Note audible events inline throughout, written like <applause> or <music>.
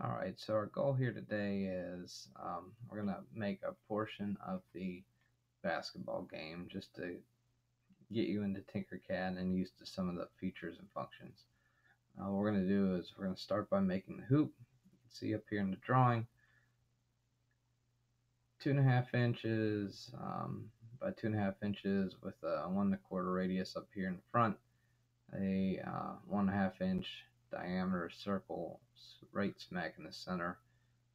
Alright, so our goal here today is um, we're going to make a portion of the basketball game just to get you into Tinkercad and used to some of the features and functions. Uh, what we're going to do is we're going to start by making the hoop. You can see up here in the drawing, two and a half inches um, by two and a half inches with a one and a quarter radius up here in the front, a uh, one and a half inch diameter circle right smack in the center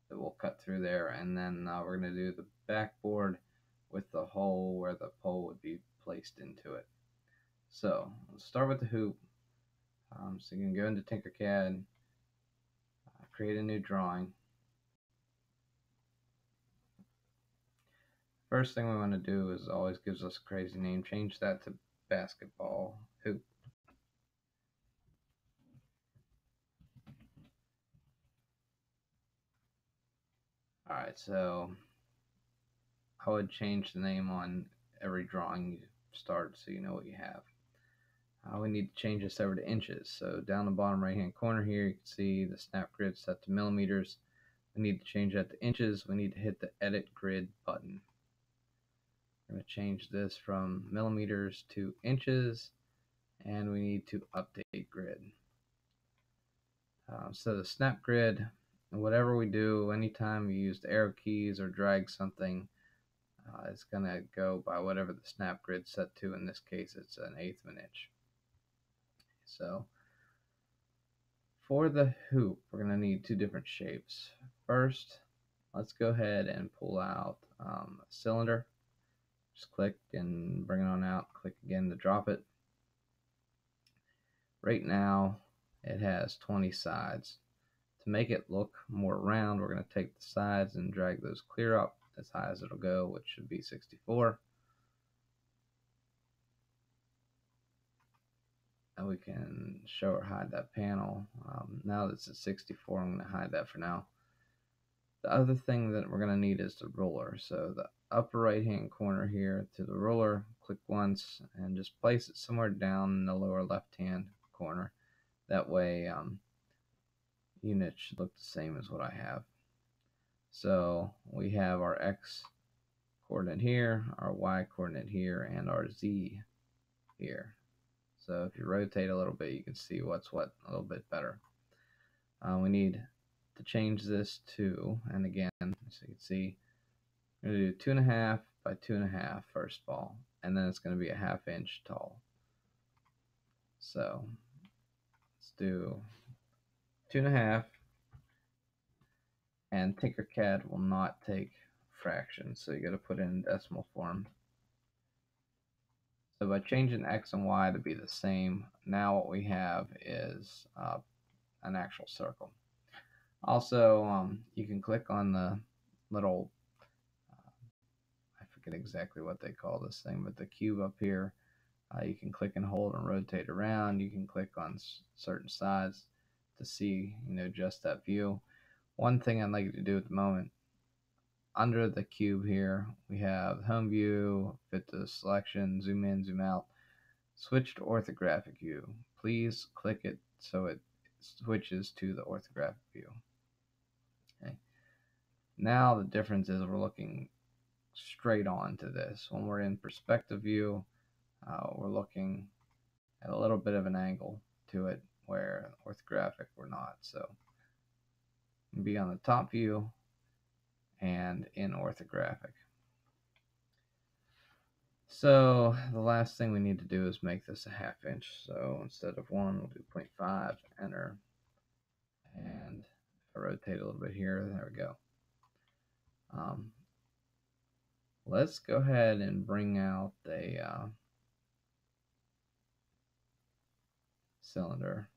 that we'll cut through there and then uh, we're going to do the backboard with the hole where the pole would be placed into it. So let's start with the hoop. Um, so you can go into Tinkercad, uh, create a new drawing. First thing we want to do is always gives us a crazy name. Change that to basketball Alright, so I would change the name on every drawing you start so you know what you have. Uh, we need to change this over to inches. So down the bottom right hand corner here, you can see the snap grid set to millimeters. We need to change that to inches. We need to hit the edit grid button. We're going to change this from millimeters to inches and we need to update grid. Uh, so the snap grid whatever we do, anytime you use the arrow keys or drag something, uh, it's going to go by whatever the snap grid set to. In this case, it's an eighth of an inch. So for the hoop, we're going to need two different shapes. First, let's go ahead and pull out um, a cylinder. Just click and bring it on out. Click again to drop it. Right now, it has 20 sides. To make it look more round, we're going to take the sides and drag those clear up as high as it'll go, which should be 64. And we can show or hide that panel. Um, now that it's at 64, I'm going to hide that for now. The other thing that we're going to need is the ruler. So the upper right hand corner here to the ruler, click once and just place it somewhere down in the lower left hand corner. That way um, units should look the same as what I have. So we have our x coordinate here, our y coordinate here, and our z here. So if you rotate a little bit, you can see what's what a little bit better. Uh, we need to change this to, and again, so you can see, we're going to do two and a half by two and a half first of all, and then it's going to be a half inch tall. So let's do two and a half, and Tinkercad will not take fractions, so you got to put in decimal form. So by changing x and y to be the same, now what we have is uh, an actual circle. Also, um, you can click on the little, uh, I forget exactly what they call this thing, but the cube up here, uh, you can click and hold and rotate around. You can click on certain sides to see, you know, just that view. One thing I'd like to do at the moment, under the cube here, we have home view, fit to selection, zoom in, zoom out, switch to orthographic view. Please click it so it switches to the orthographic view. Okay. Now the difference is we're looking straight on to this. When we're in perspective view, uh, we're looking at a little bit of an angle to it where orthographic we're not. So be on the top view and in orthographic. So the last thing we need to do is make this a half inch. So instead of 1, we'll do 0.5, enter. And I rotate a little bit here, there we go. Um, let's go ahead and bring out the uh, cylinder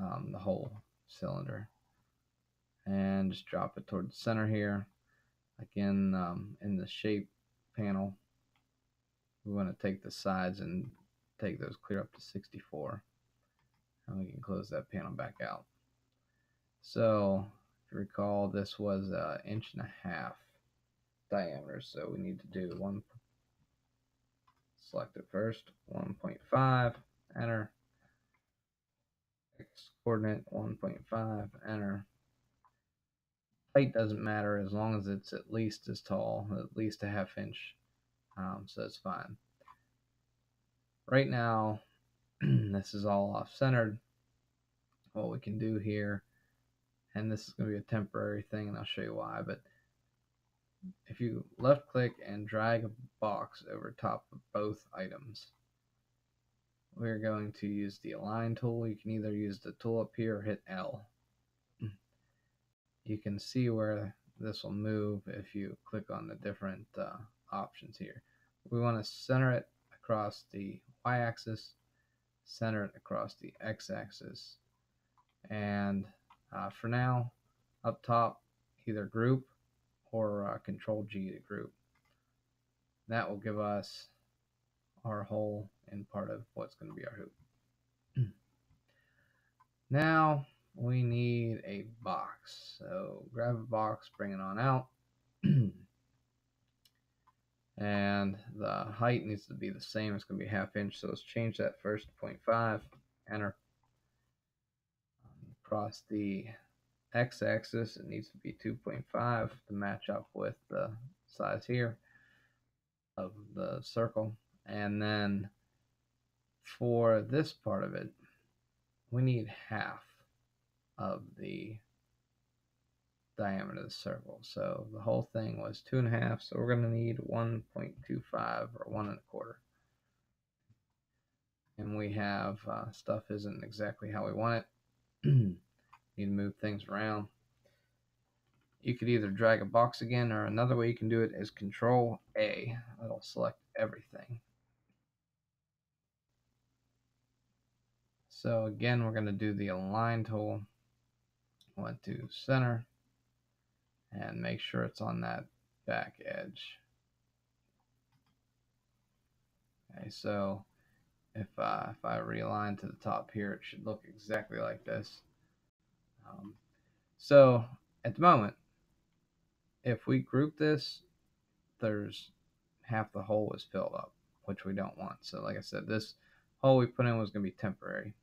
um, the hole cylinder. And just drop it toward the center here. Again um, in the shape panel we want to take the sides and take those clear up to 64 and we can close that panel back out. So if you recall this was an inch and a half diameter. So we need to do one select it first 1.5 enter x coordinate 1.5, enter. height doesn't matter as long as it's at least as tall, at least a half inch. Um, so it's fine. Right now, <clears throat> this is all off centered. What we can do here, and this is going to be a temporary thing, and I'll show you why, but if you left click and drag a box over top of both items, we're going to use the align tool. You can either use the tool up here or hit L. You can see where this will move if you click on the different uh, options here. We want to center it across the y-axis, center it across the x-axis, and uh, for now, up top, either group or uh, control G to group. That will give us our hole and part of what's going to be our hoop. <clears throat> now we need a box. So grab a box, bring it on out. <clears throat> and the height needs to be the same. It's going to be half inch. So let's change that first to 0.5. Enter. Across the x-axis, it needs to be 2.5 to match up with the size here of the circle. And then for this part of it, we need half of the diameter of the circle. So the whole thing was two and a half, so we're going to need 1.25 or one and a quarter. And we have uh, stuff isn't exactly how we want it. <clears throat> need to move things around. You could either drag a box again, or another way you can do it is Control A. It'll select everything. So again, we're going to do the align tool. Want to center and make sure it's on that back edge. Okay, so if, uh, if I realign to the top here, it should look exactly like this. Um, so at the moment, if we group this, there's half the hole is filled up, which we don't want. So like I said, this hole we put in was going to be temporary.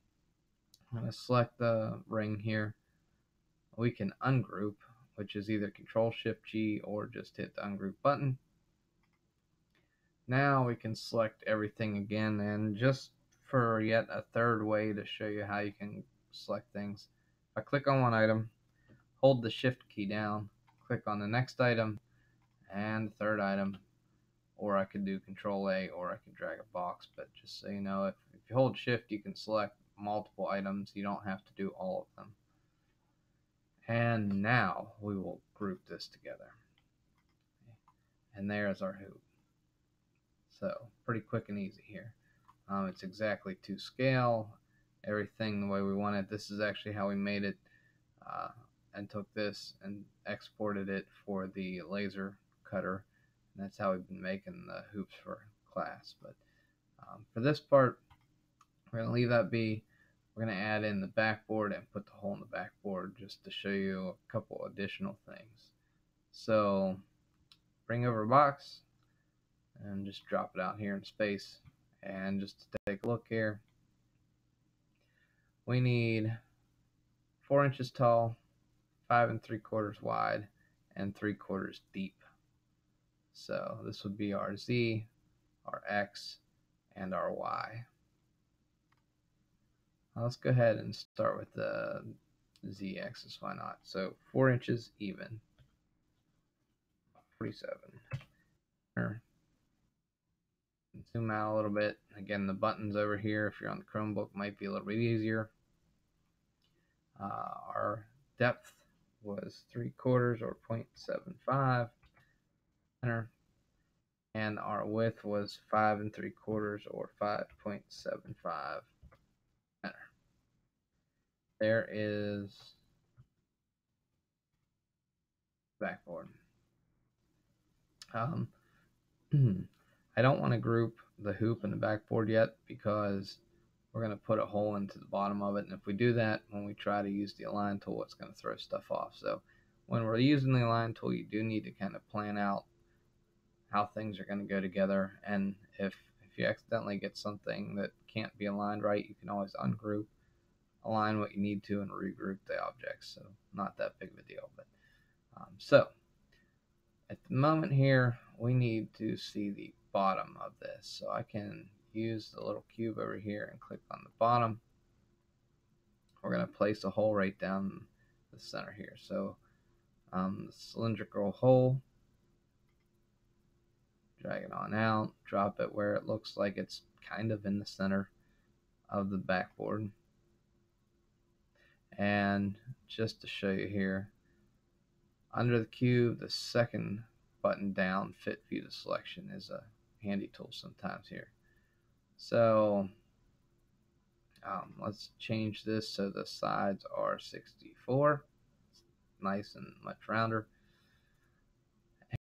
I'm going to select the ring here. We can ungroup, which is either Control Shift G or just hit the ungroup button. Now we can select everything again and just for yet a third way to show you how you can select things. If I click on one item, hold the Shift key down, click on the next item and the third item, or I could do Control A or I could drag a box, but just so you know, if, if you hold Shift, you can select multiple items. You don't have to do all of them. And now we will group this together. And there's our hoop. So pretty quick and easy here. Um, it's exactly to scale, everything the way we want it. This is actually how we made it uh, and took this and exported it for the laser cutter. And that's how we've been making the hoops for class. But um, for this part, we're going to leave that be. We're going to add in the backboard and put the hole in the backboard just to show you a couple additional things. So bring over a box and just drop it out here in space. And just to take a look here, we need four inches tall, five and three quarters wide, and three quarters deep. So this would be our Z, our X, and our Y. Let's go ahead and start with the Z axis, why not? So 4 inches even. 47. Zoom out a little bit. Again, the buttons over here, if you're on the Chromebook, might be a little bit easier. Uh, our depth was 3 quarters or 0.75. Enter. And our width was 5 and 3 quarters or 5.75 there is backboard. Um, <clears throat> I don't want to group the hoop and the backboard yet because we're going to put a hole into the bottom of it. And if we do that, when we try to use the align tool, it's going to throw stuff off. So when we're using the align tool, you do need to kind of plan out how things are going to go together. And if, if you accidentally get something that can't be aligned right, you can always ungroup align what you need to and regroup the objects. So not that big of a deal. But Um, so at the moment here, we need to see the bottom of this. So I can use the little cube over here and click on the bottom. We're going to place a hole right down the center here. So um, the cylindrical hole, drag it on out, drop it where it looks like it's kind of in the center of the backboard. And just to show you here, under the cube, the second button down, fit view to selection, is a handy tool sometimes here. So um, let's change this so the sides are 64. It's nice and much rounder.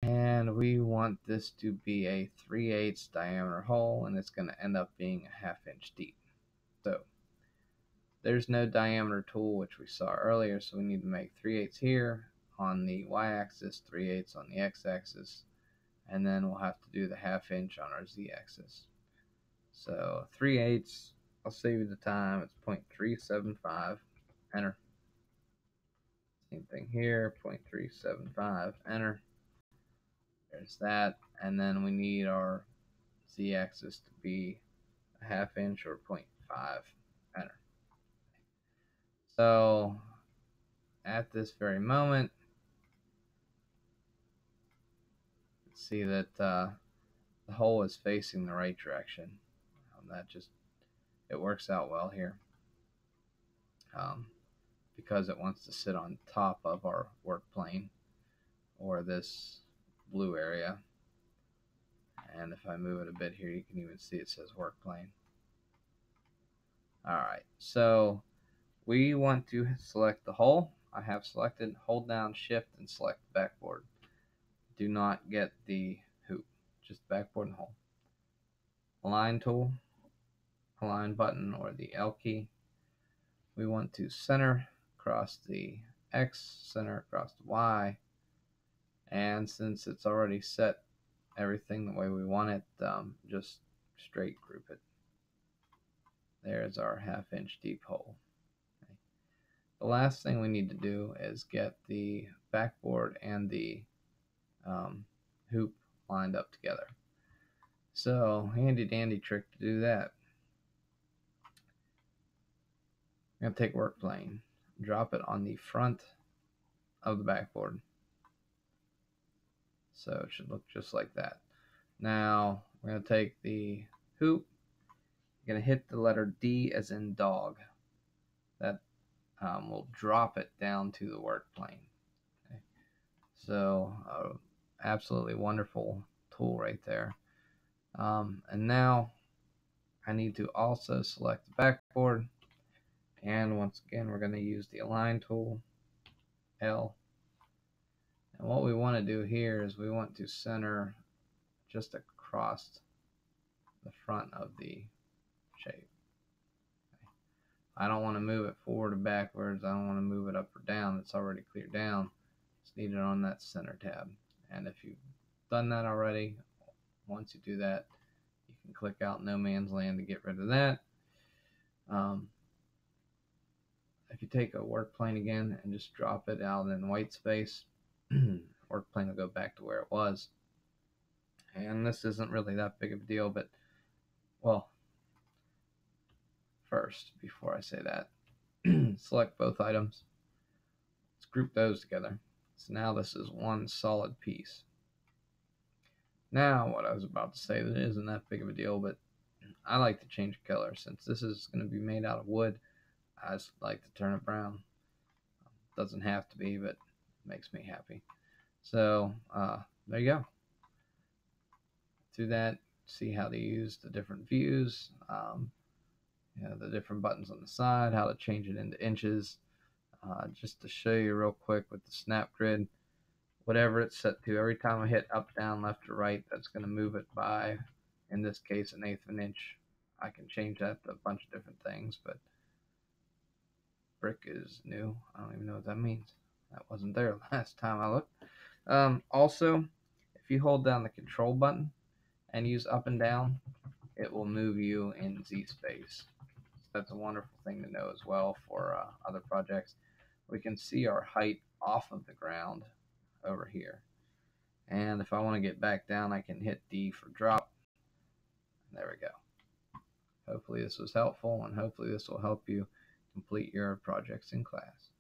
And we want this to be a 3 8 diameter hole, and it's going to end up being a half inch deep. So there's no diameter tool, which we saw earlier, so we need to make 3 8 here on the y-axis, 3 8 on the x-axis, and then we'll have to do the half inch on our z-axis. So 3 8 I'll save you the time, it's 0.375, enter. Same thing here, 0.375, enter. There's that, and then we need our z-axis to be a half inch or 0.5, enter. So at this very moment, see that uh, the hole is facing the right direction. Um, that just, it works out well here. Um, because it wants to sit on top of our work plane or this blue area. And if I move it a bit here, you can even see it says work plane. Alright, so we want to select the hole. I have selected, hold down shift and select backboard. Do not get the hoop, just backboard and hole. Align tool, align button or the L key. We want to center across the X, center across the Y. And since it's already set everything the way we want it, um, just straight group it. There's our half inch deep hole. The last thing we need to do is get the backboard and the um, hoop lined up together. So, handy dandy trick to do that. I'm going to take work plane, drop it on the front of the backboard. So it should look just like that. Now, we're going to take the hoop, you're going to hit the letter D as in dog. Um, will drop it down to the work plane. Okay. So uh, absolutely wonderful tool right there. Um, and now I need to also select the backboard. And once again, we're going to use the align tool, L. And what we want to do here is we want to center just across the front of the shape. I don't want to move it forward or backwards. I don't want to move it up or down. It's already clear down. It's needed on that center tab. And if you've done that already, once you do that, you can click out no man's land to get rid of that. Um, if you take a work plane again and just drop it out in white space, <clears throat> work plane will go back to where it was. And this isn't really that big of a deal, but well, first, before I say that, <clears throat> select both items. Let's group those together. So now this is one solid piece. Now, what I was about to say that isn't that big of a deal, but I like to change color. Since this is going to be made out of wood, I just like to turn it brown. Doesn't have to be, but makes me happy. So, uh, there you go. Do that, see how to use the different views. Um, you know, the different buttons on the side, how to change it into inches. Uh, just to show you real quick with the snap grid, whatever it's set to, every time I hit up, down, left, or right, that's going to move it by, in this case, an eighth of an inch. I can change that to a bunch of different things, but brick is new. I don't even know what that means. That wasn't there <laughs> last time I looked. Um, also, if you hold down the control button and use up and down, it will move you in Z space that's a wonderful thing to know as well for uh, other projects. We can see our height off of the ground over here. And if I want to get back down, I can hit D for drop. There we go. Hopefully this was helpful and hopefully this will help you complete your projects in class.